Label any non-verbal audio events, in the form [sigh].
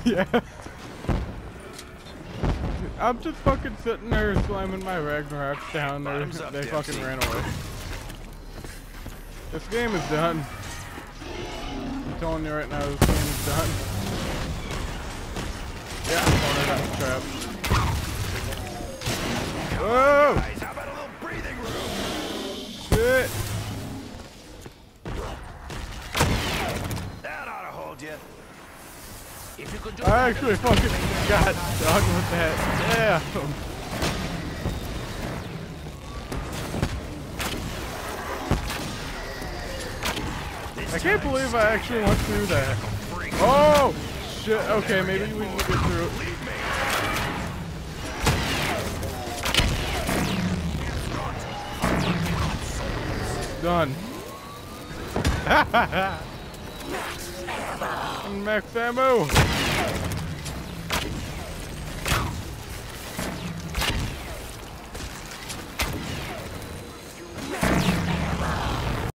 [laughs] Yeah. I'm just fucking sitting there slamming my Ragnaroks down there. Up, They fucking ran away. This game is done. I'm telling you right now, this game is done. Yeah, I'm going in trap. Whoa! Guys, how about a little breathing room? Shit! That ought to hold you. I actually fucking got done with that. Damn. I can't believe I actually went through that. Oh! Shit, okay, maybe we can get through it. Done. [laughs] Max ammo!